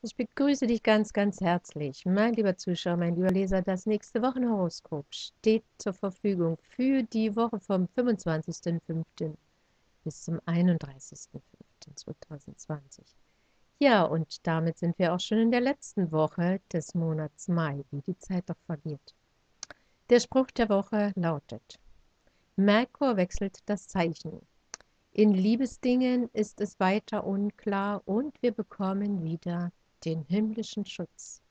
Ich begrüße dich ganz, ganz herzlich, mein lieber Zuschauer, mein lieber Leser. Das nächste Wochenhoroskop steht zur Verfügung für die Woche vom 25.05. bis zum 31.05.2020. Ja, und damit sind wir auch schon in der letzten Woche des Monats Mai, wie die Zeit doch vergeht. Der Spruch der Woche lautet, Merkur wechselt das Zeichen. In Liebesdingen ist es weiter unklar und wir bekommen wieder den himmlischen Schutz.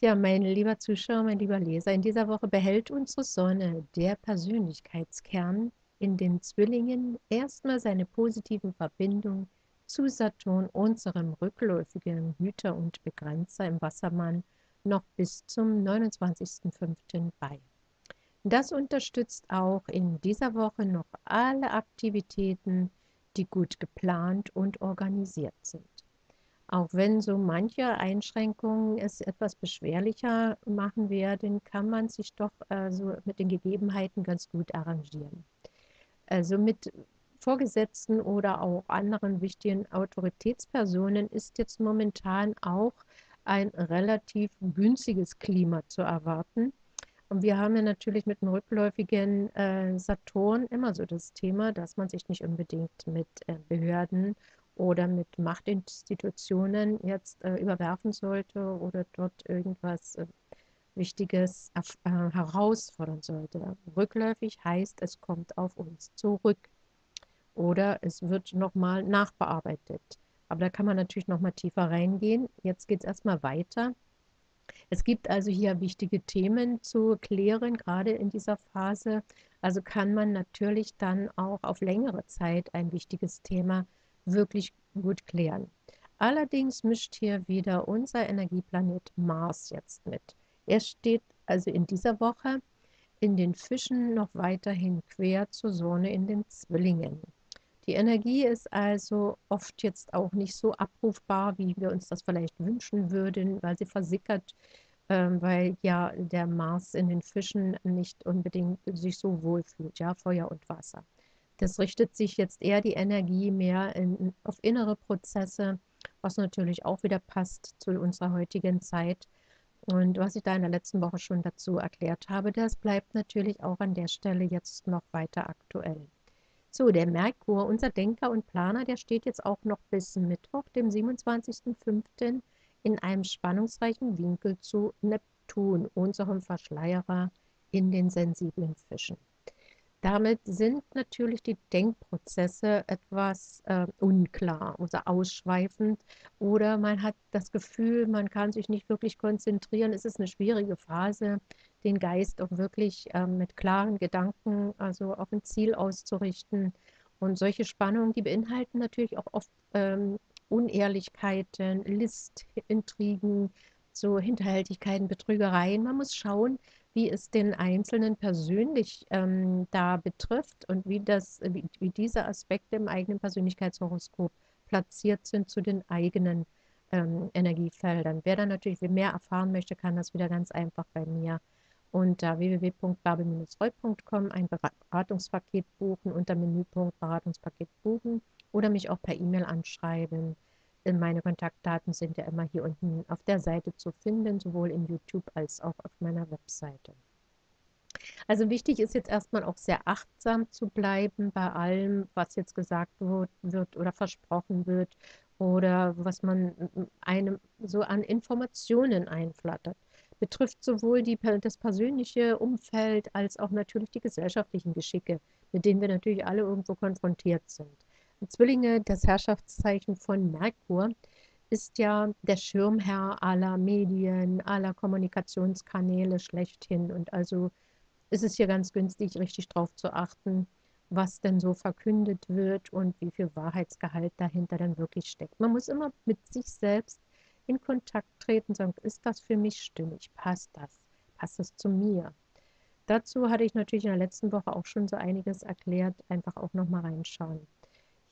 Ja, mein lieber Zuschauer, mein lieber Leser, in dieser Woche behält unsere Sonne, der Persönlichkeitskern, in den Zwillingen erstmal seine positiven Verbindungen zu Saturn, unserem rückläufigen Hüter und Begrenzer im Wassermann, noch bis zum 29.05. bei. Das unterstützt auch in dieser Woche noch alle Aktivitäten, die gut geplant und organisiert sind. Auch wenn so manche Einschränkungen es etwas beschwerlicher machen werden, kann man sich doch äh, so mit den Gegebenheiten ganz gut arrangieren. Also mit Vorgesetzten oder auch anderen wichtigen Autoritätspersonen ist jetzt momentan auch ein relativ günstiges Klima zu erwarten. Und wir haben ja natürlich mit dem rückläufigen äh, Saturn immer so das Thema, dass man sich nicht unbedingt mit äh, Behörden oder mit Machtinstitutionen jetzt äh, überwerfen sollte oder dort irgendwas äh, Wichtiges äh, herausfordern sollte. Rückläufig heißt, es kommt auf uns zurück oder es wird nochmal nachbearbeitet. Aber da kann man natürlich nochmal tiefer reingehen. Jetzt geht es erstmal weiter. Es gibt also hier wichtige Themen zu klären, gerade in dieser Phase. Also kann man natürlich dann auch auf längere Zeit ein wichtiges Thema wirklich gut klären. Allerdings mischt hier wieder unser Energieplanet Mars jetzt mit. Er steht also in dieser Woche in den Fischen noch weiterhin quer zur Sonne in den Zwillingen. Die Energie ist also oft jetzt auch nicht so abrufbar, wie wir uns das vielleicht wünschen würden, weil sie versickert, äh, weil ja der Mars in den Fischen nicht unbedingt sich so wohl fühlt, ja, Feuer und Wasser. Das richtet sich jetzt eher die Energie mehr in, auf innere Prozesse, was natürlich auch wieder passt zu unserer heutigen Zeit. Und was ich da in der letzten Woche schon dazu erklärt habe, das bleibt natürlich auch an der Stelle jetzt noch weiter aktuell. So, der Merkur, unser Denker und Planer, der steht jetzt auch noch bis Mittwoch, dem 27.05. in einem spannungsreichen Winkel zu Neptun, unserem Verschleierer in den sensiblen Fischen. Damit sind natürlich die Denkprozesse etwas äh, unklar oder ausschweifend oder man hat das Gefühl, man kann sich nicht wirklich konzentrieren. Es ist eine schwierige Phase, den Geist auch wirklich äh, mit klaren Gedanken, also auf ein Ziel auszurichten. Und solche Spannungen, die beinhalten natürlich auch oft ähm, Unehrlichkeiten, List, Intrigen, so Hinterhältigkeiten, Betrügereien. Man muss schauen, wie es den Einzelnen persönlich ähm, da betrifft und wie, das, wie, wie diese Aspekte im eigenen Persönlichkeitshoroskop platziert sind zu den eigenen ähm, Energiefeldern. Wer dann natürlich mehr erfahren möchte, kann das wieder ganz einfach bei mir unter www.barbel-reu.com ein Beratungspaket buchen, unter Menüpunkt Beratungspaket buchen oder mich auch per E-Mail anschreiben. Meine Kontaktdaten sind ja immer hier unten auf der Seite zu finden, sowohl in YouTube als auch auf meiner Webseite. Also wichtig ist jetzt erstmal auch sehr achtsam zu bleiben bei allem, was jetzt gesagt wird oder versprochen wird oder was man einem so an Informationen einflattert. Betrifft sowohl die, das persönliche Umfeld als auch natürlich die gesellschaftlichen Geschicke, mit denen wir natürlich alle irgendwo konfrontiert sind. Zwillinge, das Herrschaftszeichen von Merkur, ist ja der Schirmherr aller Medien, aller Kommunikationskanäle schlechthin. Und also ist es hier ganz günstig, richtig drauf zu achten, was denn so verkündet wird und wie viel Wahrheitsgehalt dahinter dann wirklich steckt. Man muss immer mit sich selbst in Kontakt treten, sagen, ist das für mich stimmig? Passt das? Passt das zu mir? Dazu hatte ich natürlich in der letzten Woche auch schon so einiges erklärt, einfach auch nochmal reinschauen.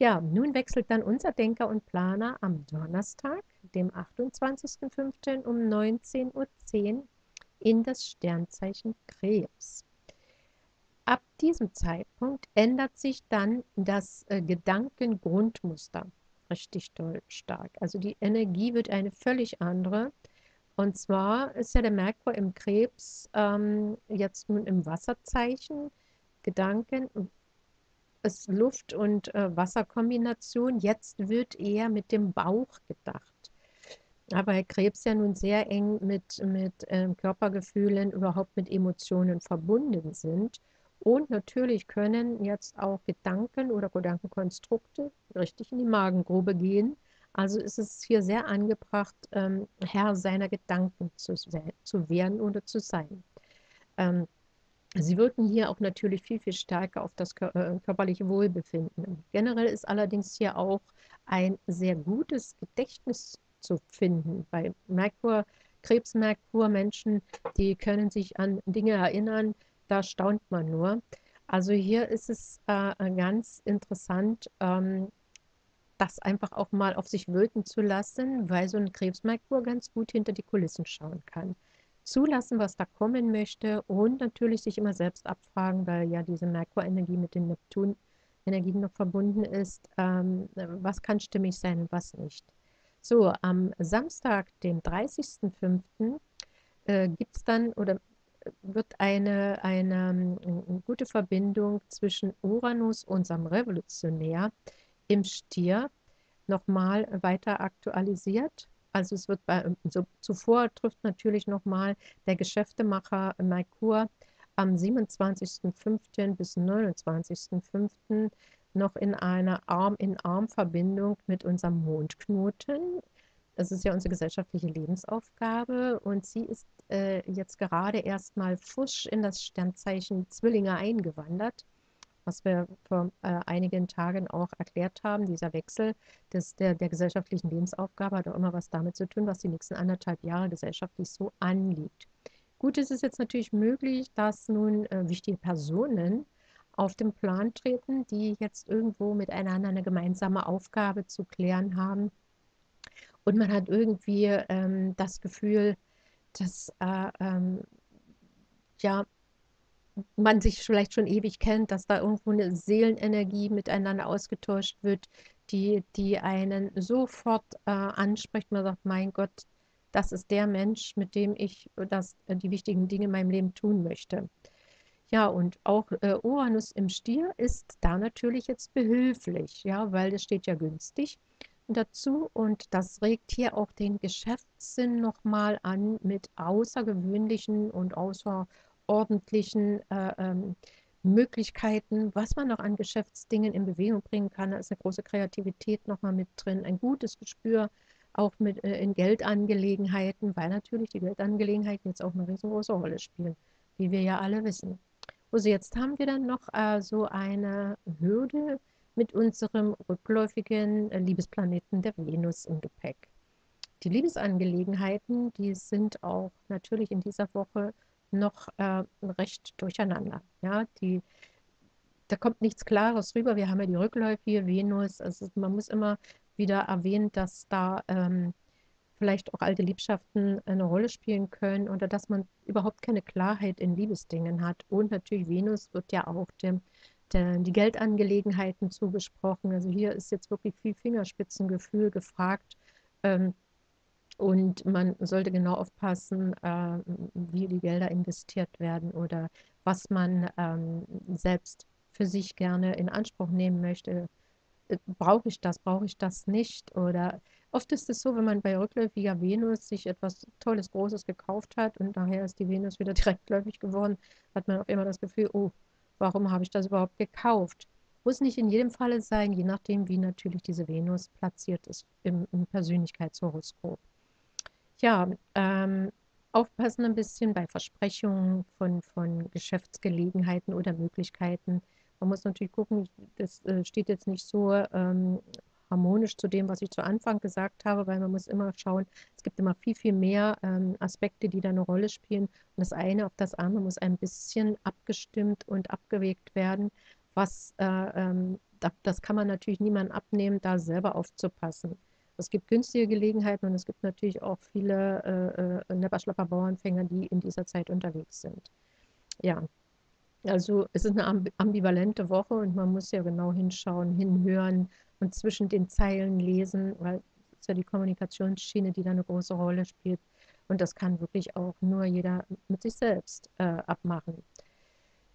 Ja, nun wechselt dann unser Denker und Planer am Donnerstag, dem 28.05. um 19.10 Uhr in das Sternzeichen Krebs. Ab diesem Zeitpunkt ändert sich dann das äh, Gedankengrundmuster. richtig doll stark. Also die Energie wird eine völlig andere. Und zwar ist ja der Merkur im Krebs ähm, jetzt nun im Wasserzeichen. Gedanken, ist Luft- und äh, Wasserkombination. Jetzt wird eher mit dem Bauch gedacht. Aber Krebs ja nun sehr eng mit, mit ähm, Körpergefühlen, überhaupt mit Emotionen verbunden sind. Und natürlich können jetzt auch Gedanken oder Gedankenkonstrukte richtig in die Magengrube gehen. Also ist es hier sehr angebracht, ähm, Herr seiner Gedanken zu, zu werden oder zu sein. Ähm, Sie wirken hier auch natürlich viel, viel stärker auf das äh, körperliche Wohlbefinden. Generell ist allerdings hier auch ein sehr gutes Gedächtnis zu finden. Bei Merkur, Krebsmerkur-Menschen, die können sich an Dinge erinnern, da staunt man nur. Also hier ist es äh, ganz interessant, ähm, das einfach auch mal auf sich wirken zu lassen, weil so ein Krebsmerkur ganz gut hinter die Kulissen schauen kann zulassen, was da kommen möchte und natürlich sich immer selbst abfragen, weil ja diese Merkur-Energie mit den Neptun-Energien noch verbunden ist, ähm, was kann stimmig sein und was nicht. So, am Samstag, dem 30.05., äh, gibt es dann oder wird eine, eine, eine gute Verbindung zwischen Uranus, unserem Revolutionär, im Stier nochmal weiter aktualisiert. Also es wird bei, so, zuvor trifft natürlich nochmal der Geschäftemacher Merkur am 27.05. bis 29.05. noch in einer Arm-in-Arm-Verbindung mit unserem Mondknoten. Das ist ja unsere gesellschaftliche Lebensaufgabe und sie ist äh, jetzt gerade erstmal fusch in das Sternzeichen Zwillinge eingewandert was wir vor äh, einigen Tagen auch erklärt haben, dieser Wechsel des, der, der gesellschaftlichen Lebensaufgabe hat auch immer was damit zu tun, was die nächsten anderthalb Jahre gesellschaftlich so anliegt. Gut ist es jetzt natürlich möglich, dass nun äh, wichtige Personen auf den Plan treten, die jetzt irgendwo miteinander eine gemeinsame Aufgabe zu klären haben. Und man hat irgendwie ähm, das Gefühl, dass äh, ähm, ja, man sich vielleicht schon ewig kennt, dass da irgendwo eine Seelenenergie miteinander ausgetauscht wird, die, die einen sofort äh, anspricht. Man sagt, mein Gott, das ist der Mensch, mit dem ich das, äh, die wichtigen Dinge in meinem Leben tun möchte. Ja, und auch äh, Uranus im Stier ist da natürlich jetzt behilflich, ja, weil das steht ja günstig dazu und das regt hier auch den Geschäftssinn nochmal an mit außergewöhnlichen und außer ordentlichen äh, ähm, Möglichkeiten, was man noch an Geschäftsdingen in Bewegung bringen kann. Da ist eine große Kreativität nochmal mit drin, ein gutes Gespür auch mit äh, in Geldangelegenheiten, weil natürlich die Geldangelegenheiten jetzt auch eine riesengroße Rolle spielen, wie wir ja alle wissen. Also jetzt haben wir dann noch äh, so eine Hürde mit unserem rückläufigen äh, Liebesplaneten der Venus im Gepäck. Die Liebesangelegenheiten, die sind auch natürlich in dieser Woche noch äh, recht durcheinander. Ja, die, da kommt nichts Klares rüber. Wir haben ja die rückläufige Venus. Also man muss immer wieder erwähnen, dass da ähm, vielleicht auch alte Liebschaften eine Rolle spielen können oder dass man überhaupt keine Klarheit in Liebesdingen hat. Und natürlich Venus wird ja auch dem, der, die Geldangelegenheiten zugesprochen. Also hier ist jetzt wirklich viel Fingerspitzengefühl gefragt. Ähm, und man sollte genau aufpassen, äh, wie die Gelder investiert werden oder was man ähm, selbst für sich gerne in Anspruch nehmen möchte. Äh, brauche ich das, brauche ich das nicht? Oder oft ist es so, wenn man bei rückläufiger Venus sich etwas Tolles, Großes gekauft hat und nachher ist die Venus wieder direktläufig geworden, hat man auch immer das Gefühl, oh, warum habe ich das überhaupt gekauft? Muss nicht in jedem Falle sein, je nachdem, wie natürlich diese Venus platziert ist im, im Persönlichkeitshoroskop. Ja, ähm, aufpassen ein bisschen bei Versprechungen von, von Geschäftsgelegenheiten oder Möglichkeiten. Man muss natürlich gucken, das äh, steht jetzt nicht so ähm, harmonisch zu dem, was ich zu Anfang gesagt habe, weil man muss immer schauen, es gibt immer viel, viel mehr ähm, Aspekte, die da eine Rolle spielen. Und das eine auf das andere muss ein bisschen abgestimmt und abgewegt werden, was äh, ähm, das kann man natürlich niemandem abnehmen, da selber aufzupassen. Es gibt günstige Gelegenheiten und es gibt natürlich auch viele äh, äh Nepperschlapper Bauernfänger, die in dieser Zeit unterwegs sind. Ja, also es ist eine ambivalente Woche und man muss ja genau hinschauen, hinhören, und zwischen den Zeilen lesen, weil es ja die Kommunikationsschiene, die da eine große Rolle spielt. Und das kann wirklich auch nur jeder mit sich selbst äh, abmachen.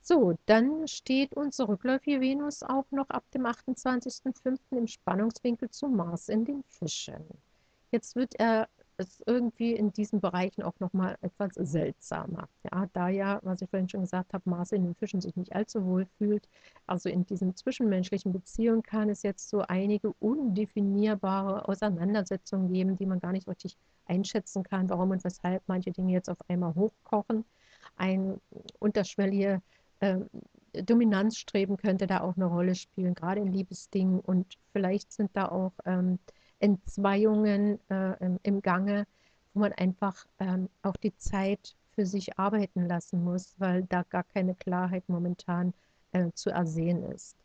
So, dann steht unsere rückläufige Venus auch noch ab dem 28.05. im Spannungswinkel zu Mars in den Fischen. Jetzt wird er es irgendwie in diesen Bereichen auch nochmal etwas seltsamer. Ja, da ja, was ich vorhin schon gesagt habe, Mars in den Fischen sich nicht allzu wohl fühlt, also in diesen zwischenmenschlichen Beziehungen kann es jetzt so einige undefinierbare Auseinandersetzungen geben, die man gar nicht richtig einschätzen kann, warum und weshalb manche Dinge jetzt auf einmal hochkochen. Ein unterschwellige ähm, Dominanzstreben könnte da auch eine Rolle spielen, gerade in Liebesdingen. Und vielleicht sind da auch ähm, Entzweiungen äh, im, im, Gange, wo man einfach ähm, auch die Zeit für sich arbeiten lassen muss, weil da gar keine Klarheit momentan äh, zu ersehen ist.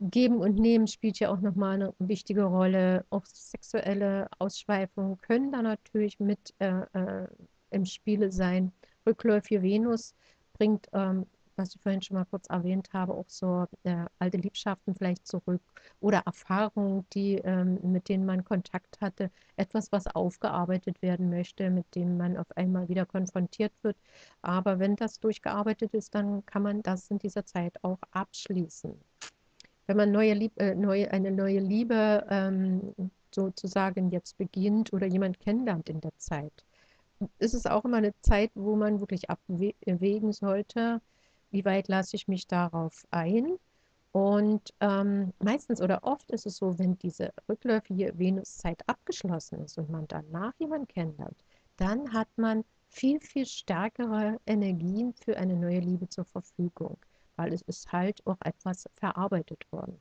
Geben und Nehmen spielt ja auch nochmal eine wichtige Rolle. Auch sexuelle Ausschweifungen können da natürlich mit äh, äh im Spiele sein. Rückläufige Venus bringt ähm, was ich vorhin schon mal kurz erwähnt habe, auch so äh, alte Liebschaften vielleicht zurück oder Erfahrungen, die, ähm, mit denen man Kontakt hatte, etwas, was aufgearbeitet werden möchte, mit dem man auf einmal wieder konfrontiert wird. Aber wenn das durchgearbeitet ist, dann kann man das in dieser Zeit auch abschließen. Wenn man neue Lieb äh, neue, eine neue Liebe ähm, sozusagen jetzt beginnt oder jemand kennenlernt in der Zeit, ist es auch immer eine Zeit, wo man wirklich abwägen sollte, wie weit lasse ich mich darauf ein. Und ähm, meistens oder oft ist es so, wenn diese rückläufige Venuszeit abgeschlossen ist und man danach jemanden kennenlernt, dann hat man viel, viel stärkere Energien für eine neue Liebe zur Verfügung, weil es ist halt auch etwas verarbeitet worden.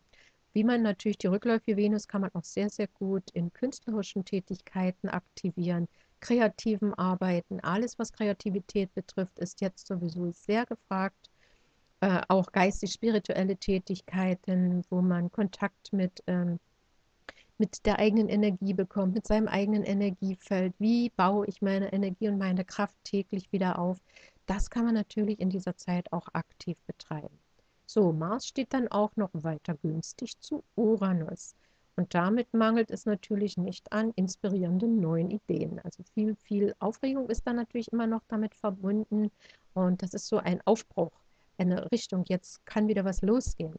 Wie man natürlich die rückläufige Venus kann man auch sehr, sehr gut in künstlerischen Tätigkeiten aktivieren, kreativen Arbeiten. Alles, was Kreativität betrifft, ist jetzt sowieso sehr gefragt äh, auch geistig-spirituelle Tätigkeiten, wo man Kontakt mit, ähm, mit der eigenen Energie bekommt, mit seinem eigenen Energiefeld. Wie baue ich meine Energie und meine Kraft täglich wieder auf? Das kann man natürlich in dieser Zeit auch aktiv betreiben. So, Mars steht dann auch noch weiter günstig zu Uranus. Und damit mangelt es natürlich nicht an inspirierenden neuen Ideen. Also viel, viel Aufregung ist dann natürlich immer noch damit verbunden. Und das ist so ein Aufbruch eine Richtung, jetzt kann wieder was losgehen.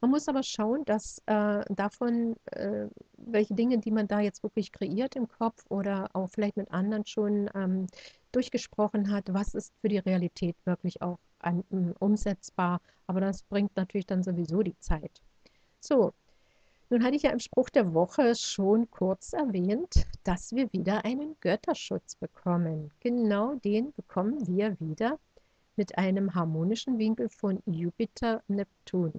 Man muss aber schauen, dass äh, davon, äh, welche Dinge, die man da jetzt wirklich kreiert im Kopf oder auch vielleicht mit anderen schon ähm, durchgesprochen hat, was ist für die Realität wirklich auch an, um, umsetzbar. Aber das bringt natürlich dann sowieso die Zeit. So, nun hatte ich ja im Spruch der Woche schon kurz erwähnt, dass wir wieder einen Götterschutz bekommen. Genau den bekommen wir wieder mit einem harmonischen Winkel von Jupiter-Neptun.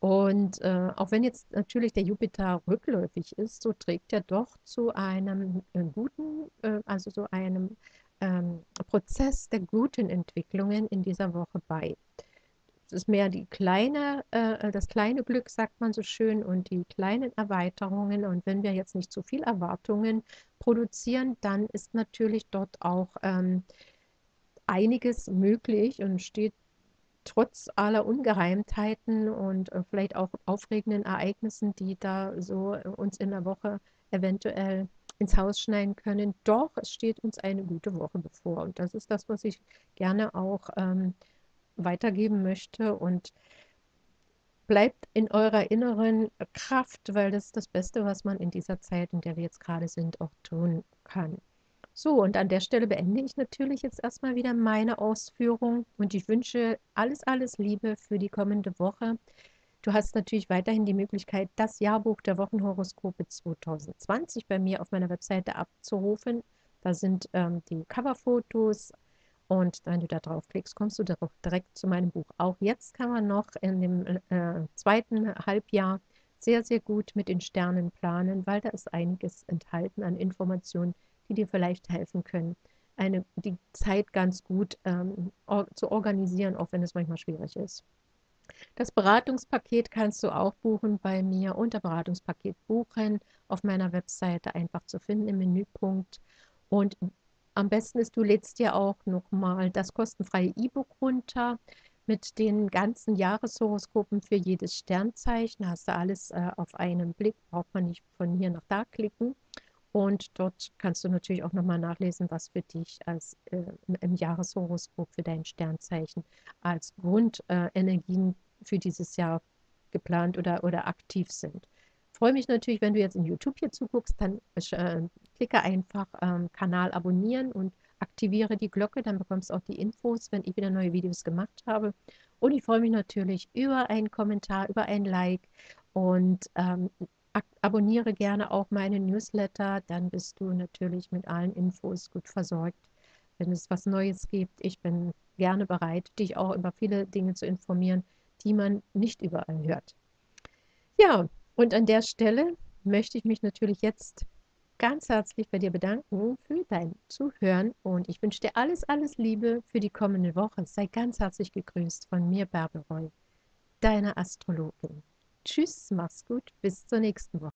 Und äh, auch wenn jetzt natürlich der Jupiter rückläufig ist, so trägt er doch zu einem äh, guten, äh, also so einem ähm, Prozess der guten Entwicklungen in dieser Woche bei. Es ist mehr die kleine, äh, das kleine Glück, sagt man so schön, und die kleinen Erweiterungen. Und wenn wir jetzt nicht zu viel Erwartungen produzieren, dann ist natürlich dort auch ähm, einiges möglich und steht trotz aller Ungereimtheiten und äh, vielleicht auch aufregenden Ereignissen, die da so äh, uns in der Woche eventuell ins Haus schneiden können. Doch, es steht uns eine gute Woche bevor. Und das ist das, was ich gerne auch ähm, weitergeben möchte. Und bleibt in eurer inneren Kraft, weil das ist das Beste, was man in dieser Zeit, in der wir jetzt gerade sind, auch tun kann. So, und an der Stelle beende ich natürlich jetzt erstmal wieder meine Ausführung und ich wünsche alles, alles Liebe für die kommende Woche. Du hast natürlich weiterhin die Möglichkeit, das Jahrbuch der Wochenhoroskope 2020 bei mir auf meiner Webseite abzurufen. Da sind ähm, die Coverfotos und wenn du da draufklickst, kommst du direkt zu meinem Buch. Auch jetzt kann man noch in dem äh, zweiten Halbjahr sehr, sehr gut mit den Sternen planen, weil da ist einiges enthalten an Informationen, die dir vielleicht helfen können, eine, die Zeit ganz gut ähm, or zu organisieren, auch wenn es manchmal schwierig ist. Das Beratungspaket kannst du auch buchen bei mir unter Beratungspaket buchen auf meiner Webseite einfach zu finden im Menüpunkt. Und am besten ist, du lädst dir auch nochmal das kostenfreie E-Book runter, mit den ganzen Jahreshoroskopen für jedes Sternzeichen. Hast du alles äh, auf einen Blick, braucht man nicht von hier nach da klicken. Und dort kannst du natürlich auch nochmal nachlesen, was für dich als äh, im Jahreshoroskop für dein Sternzeichen als Grundenergien äh, für dieses Jahr geplant oder, oder aktiv sind. Freue mich natürlich, wenn du jetzt in YouTube hier zuguckst, dann äh, klicke einfach ähm, Kanal abonnieren und aktiviere die Glocke, dann bekommst du auch die Infos, wenn ich wieder neue Videos gemacht habe. Und ich freue mich natürlich über einen Kommentar, über ein Like und ähm, abonniere gerne auch meine Newsletter, dann bist du natürlich mit allen Infos gut versorgt, wenn es was Neues gibt. Ich bin gerne bereit, dich auch über viele Dinge zu informieren, die man nicht überall hört. Ja, und an der Stelle möchte ich mich natürlich jetzt ganz herzlich bei dir bedanken für dein Zuhören und ich wünsche dir alles, alles Liebe für die kommende Woche. Sei ganz herzlich gegrüßt von mir, Bärbel Roy, deiner Astrologin. Tschüss, mach's gut, bis zur nächsten Woche.